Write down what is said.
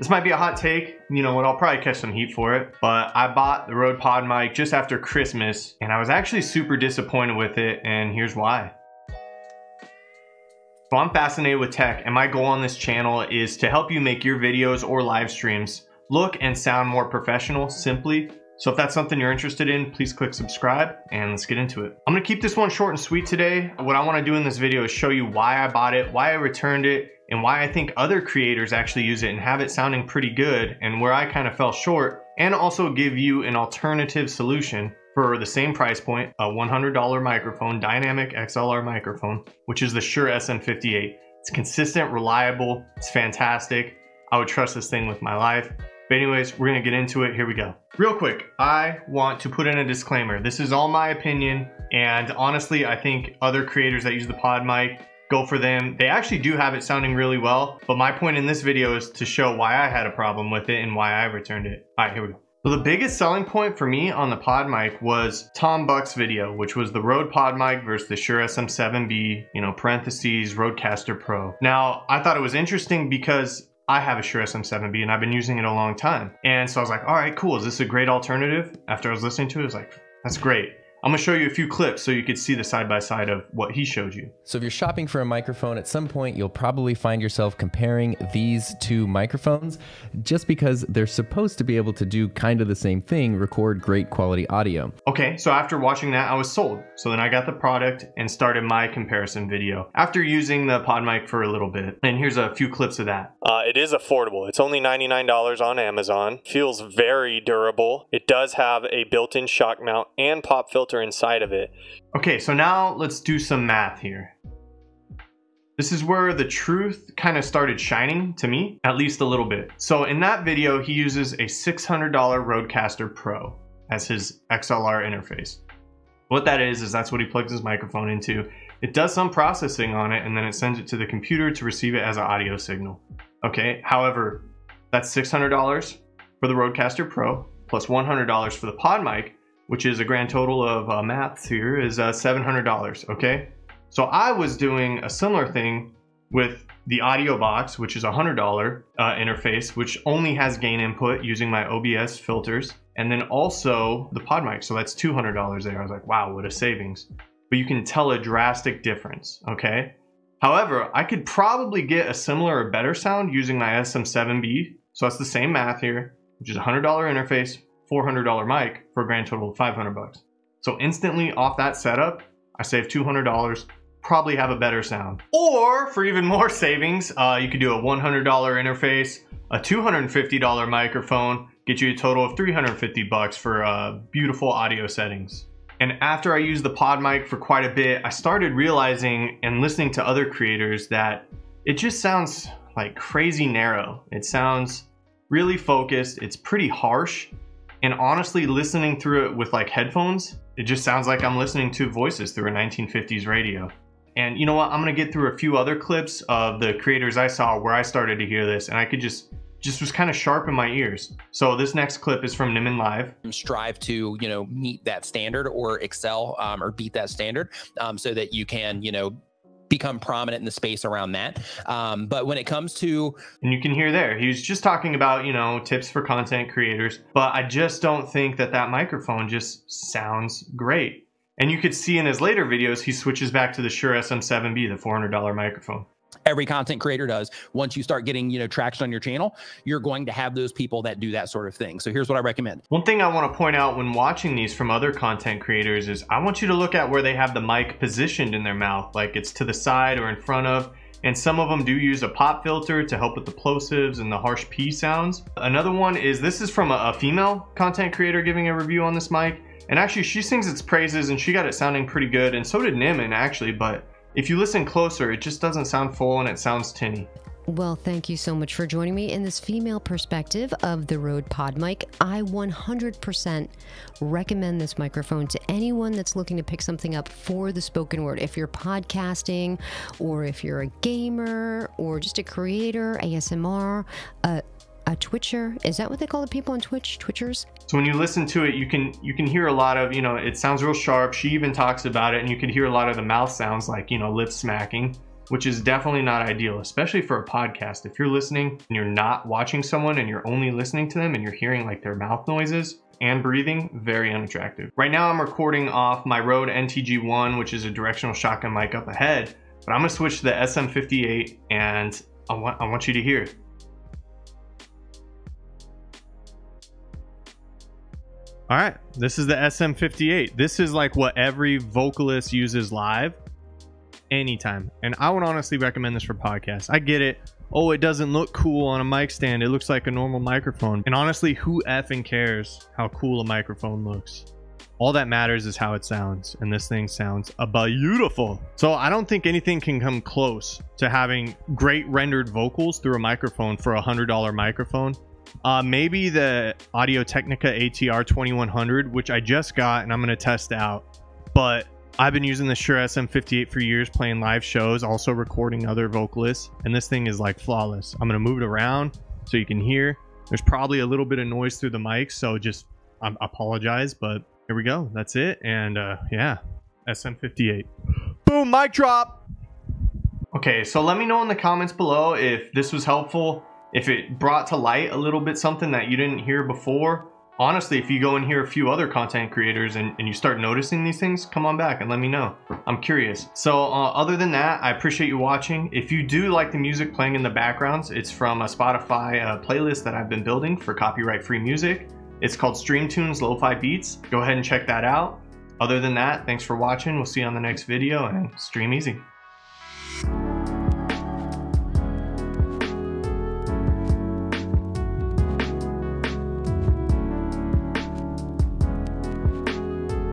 This might be a hot take, you know what, I'll probably catch some heat for it, but I bought the Rode Pod mic just after Christmas and I was actually super disappointed with it and here's why. So I'm fascinated with tech and my goal on this channel is to help you make your videos or live streams look and sound more professional simply so if that's something you're interested in, please click subscribe and let's get into it. I'm gonna keep this one short and sweet today. What I wanna do in this video is show you why I bought it, why I returned it, and why I think other creators actually use it and have it sounding pretty good and where I kind of fell short, and also give you an alternative solution for the same price point, a $100 microphone, dynamic XLR microphone, which is the Shure SM58. It's consistent, reliable, it's fantastic. I would trust this thing with my life. But anyways, we're gonna get into it. Here we go. Real quick, I want to put in a disclaimer. This is all my opinion, and honestly, I think other creators that use the pod mic, go for them. They actually do have it sounding really well, but my point in this video is to show why I had a problem with it and why I returned it. All right, here we go. So the biggest selling point for me on the pod mic was Tom Buck's video, which was the Rode pod mic versus the Shure SM7B, you know, parentheses, Rodecaster Pro. Now, I thought it was interesting because I have a Shure SM7B and I've been using it a long time. And so I was like, all right, cool. Is this a great alternative? After I was listening to it, I was like, that's great. I'm gonna show you a few clips so you could see the side by side of what he showed you. So if you're shopping for a microphone, at some point you'll probably find yourself comparing these two microphones just because they're supposed to be able to do kind of the same thing, record great quality audio. Okay, so after watching that, I was sold. So then I got the product and started my comparison video after using the pod mic for a little bit. And here's a few clips of that. Uh, it is affordable. It's only $99 on Amazon. Feels very durable. It does have a built-in shock mount and pop filter filter inside of it. Okay, so now let's do some math here. This is where the truth kind of started shining to me, at least a little bit. So in that video, he uses a $600 Rodecaster Pro as his XLR interface. What that is, is that's what he plugs his microphone into. It does some processing on it and then it sends it to the computer to receive it as an audio signal. Okay, however, that's $600 for the Rodecaster Pro plus $100 for the pod mic, which is a grand total of uh, maths here, is uh, $700, okay? So I was doing a similar thing with the audio box, which is a $100 uh, interface, which only has gain input using my OBS filters, and then also the pod mic, so that's $200 there. I was like, wow, what a savings. But you can tell a drastic difference, okay? However, I could probably get a similar or better sound using my SM7B, so that's the same math here, which is a $100 interface, $400 mic for a grand total of 500 bucks. So instantly off that setup, I saved $200, probably have a better sound. Or for even more savings, uh, you could do a $100 interface, a $250 microphone, get you a total of 350 bucks for uh, beautiful audio settings. And after I used the pod mic for quite a bit, I started realizing and listening to other creators that it just sounds like crazy narrow. It sounds really focused, it's pretty harsh, and honestly, listening through it with like headphones, it just sounds like I'm listening to voices through a 1950s radio. And you know what? I'm gonna get through a few other clips of the creators I saw where I started to hear this, and I could just just was kind of sharp in my ears. So this next clip is from Nimin Live. Strive to you know meet that standard or excel um, or beat that standard, um, so that you can you know become prominent in the space around that. Um, but when it comes to, and you can hear there, he was just talking about you know tips for content creators. But I just don't think that that microphone just sounds great. And you could see in his later videos, he switches back to the Shure SM7B, the $400 microphone every content creator does once you start getting you know traction on your channel you're going to have those people that do that sort of thing so here's what i recommend one thing i want to point out when watching these from other content creators is i want you to look at where they have the mic positioned in their mouth like it's to the side or in front of and some of them do use a pop filter to help with the plosives and the harsh P sounds. Another one is this is from a, a female content creator giving a review on this mic. And actually she sings its praises and she got it sounding pretty good and so did Nimin actually, but if you listen closer, it just doesn't sound full and it sounds tinny. Well, thank you so much for joining me in this female perspective of the Rode Pod mic. I 100% recommend this microphone to anyone that's looking to pick something up for the spoken word. If you're podcasting, or if you're a gamer, or just a creator, ASMR, uh, a twitcher is that what they call the people on twitch twitchers so when you listen to it you can you can hear a lot of you know it sounds real sharp she even talks about it and you can hear a lot of the mouth sounds like you know lip smacking which is definitely not ideal, especially for a podcast. If you're listening and you're not watching someone and you're only listening to them and you're hearing like their mouth noises and breathing, very unattractive. Right now I'm recording off my Rode NTG1, which is a directional shotgun mic up ahead, but I'm gonna switch to the SM58 and I want, I want you to hear. All right, this is the SM58. This is like what every vocalist uses live anytime. And I would honestly recommend this for podcasts. I get it. Oh, it doesn't look cool on a mic stand. It looks like a normal microphone. And honestly, who effing cares how cool a microphone looks? All that matters is how it sounds. And this thing sounds beautiful. So I don't think anything can come close to having great rendered vocals through a microphone for a $100 microphone. Uh, maybe the Audio Technica ATR 2100, which I just got and I'm going to test out. But I've been using the Shure SM58 for years, playing live shows, also recording other vocalists, and this thing is like flawless. I'm gonna move it around so you can hear. There's probably a little bit of noise through the mic, so just I apologize, but here we go. That's it, and uh, yeah, SM58. Boom, mic drop. Okay, so let me know in the comments below if this was helpful, if it brought to light a little bit something that you didn't hear before honestly, if you go and hear a few other content creators and, and you start noticing these things, come on back and let me know. I'm curious. So uh, other than that, I appreciate you watching. If you do like the music playing in the backgrounds, it's from a Spotify uh, playlist that I've been building for copyright free music. It's called Stream Tunes Lo-Fi Beats. Go ahead and check that out. Other than that, thanks for watching. We'll see you on the next video and stream easy.